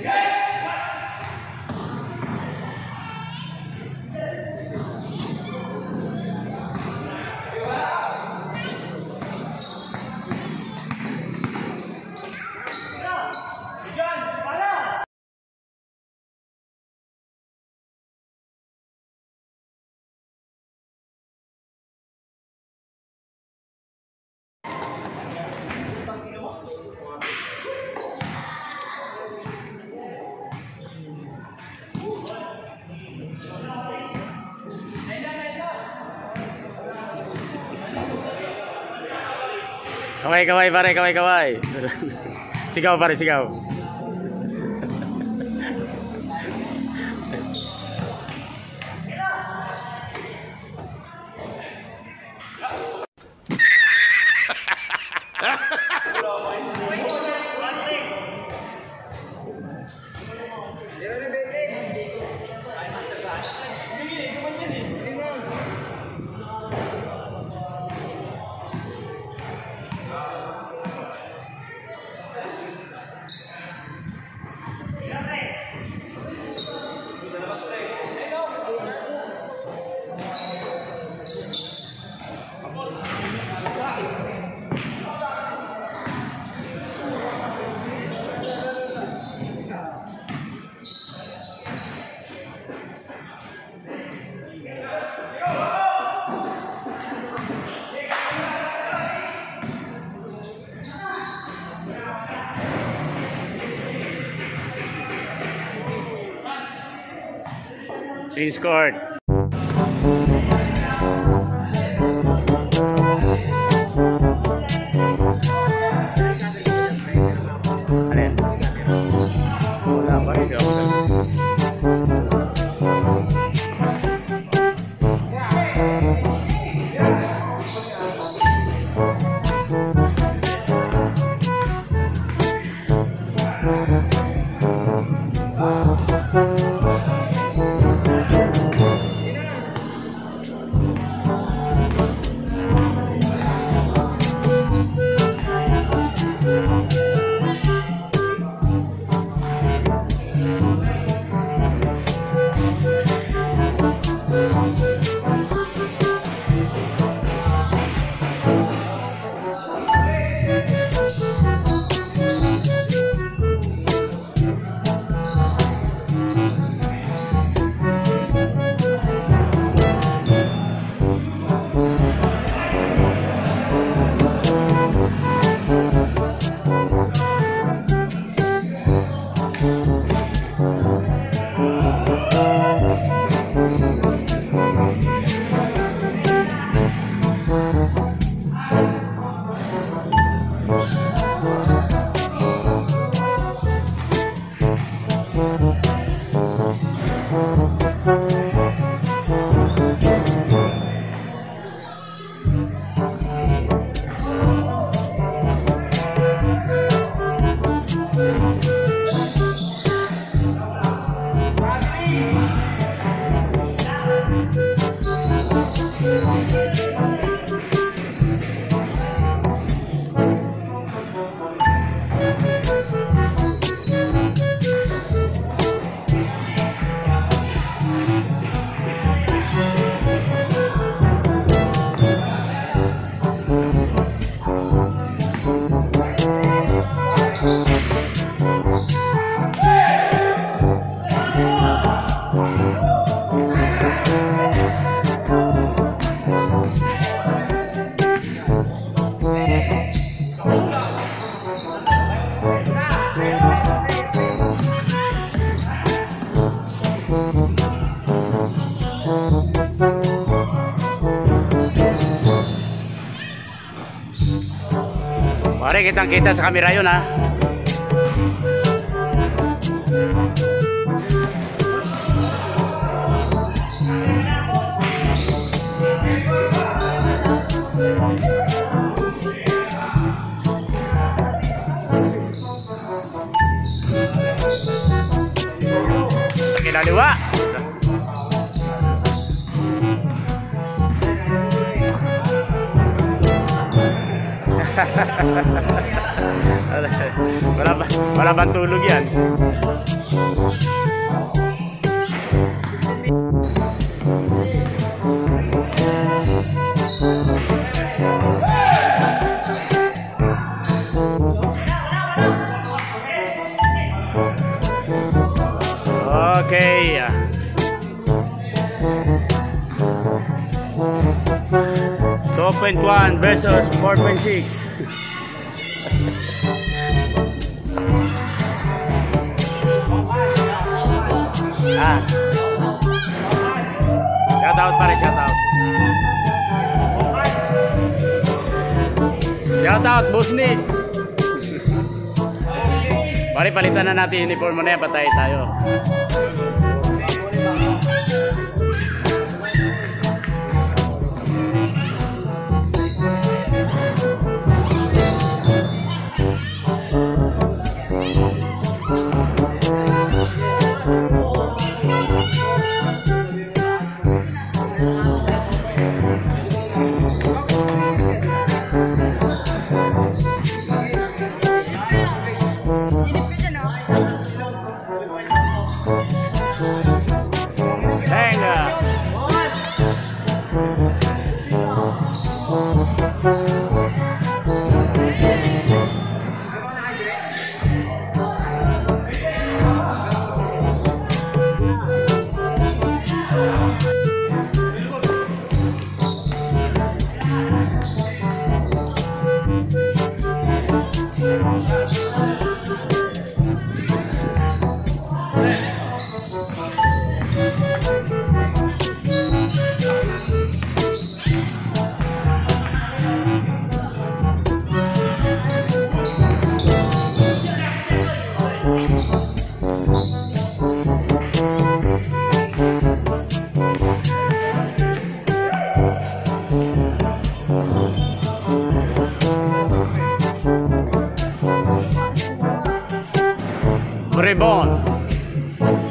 Yeah! Kaway, kaway, pare, kaway, kaway. sigaw, pare, sigaw. He scored. Pare, kitang kita sa kamera yun ha. Wala ba wala bang tulog yan okay Two point one versus four point six. Ah. Shout out pare, shout out. Shout out, Boss Nick. Pare, palitan na natin uniform mo na yan. Patay tayo. Reborn.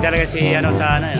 claro que sí, ya no sabe.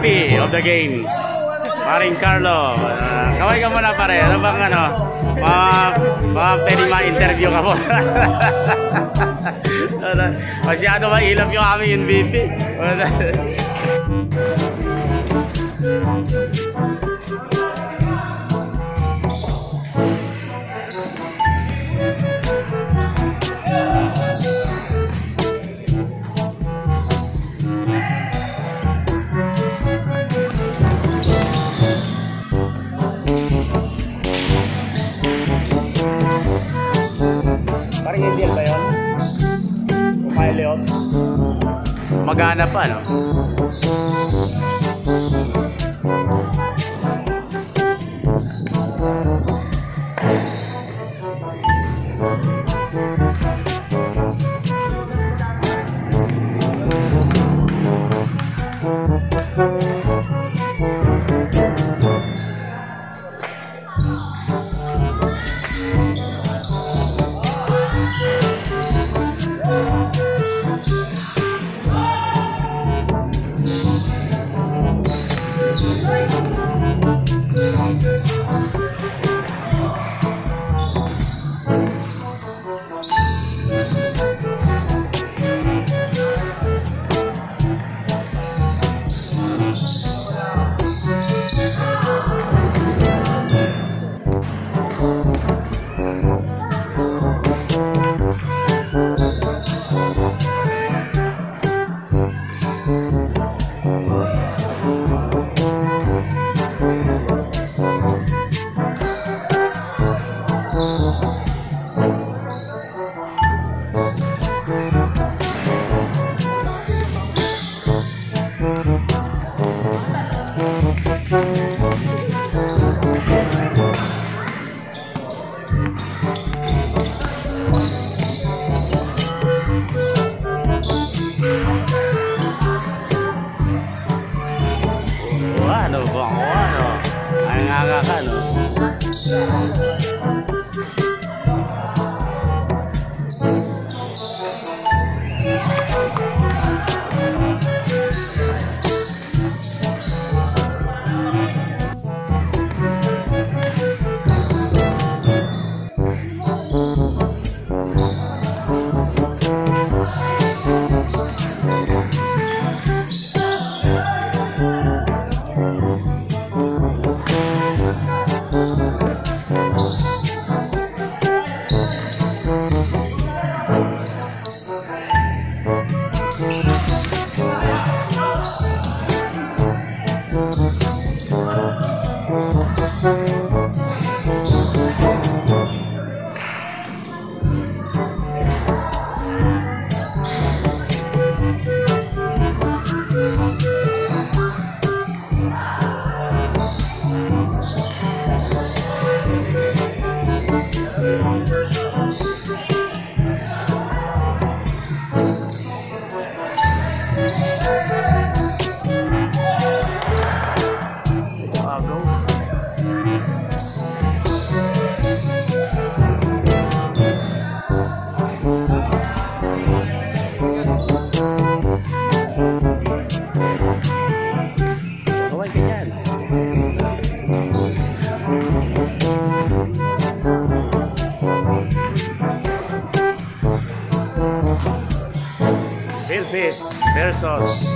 MVP of the game. Paring Carlo. Uh, kaway ka muna pare. Ano bang ano? Mga, mga pwede ma-interview ka. Ano, Masyado mailap yung aming MVP. Magana pa, no? Versus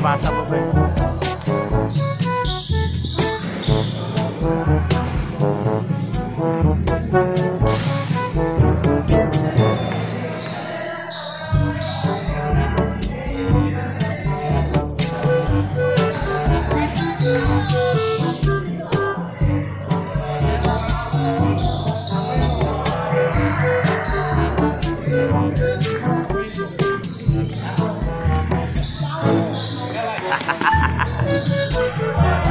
Na kasi, Hahaha.